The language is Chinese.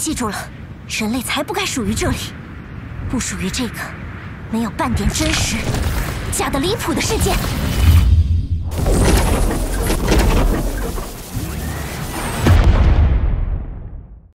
记住了人类才不该属于这里。不属于这个没有半点真实假的离谱的世界。